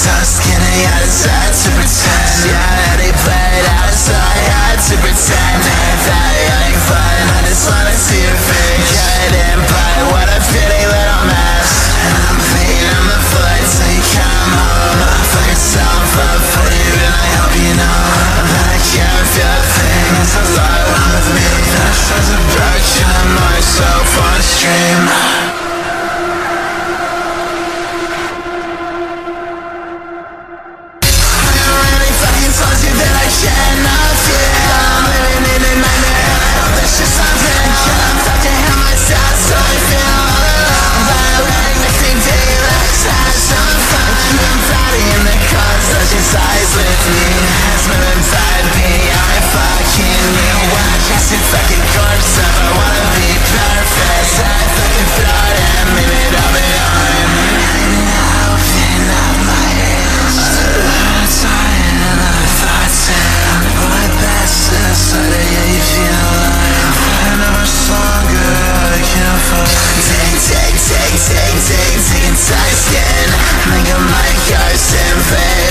tongue skinny and it's to pretend. Yeah, and he played out, so I had to pretend. Ain't that young fun, I just wanna see your face. Cut in skin Make a mic, prevalent